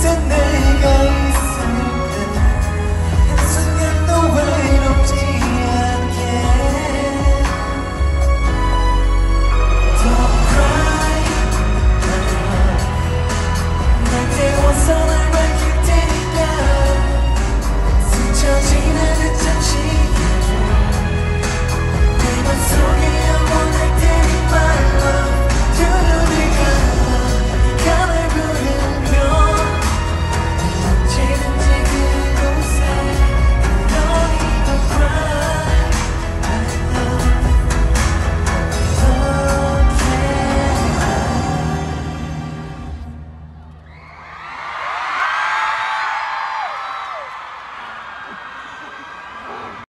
같은 내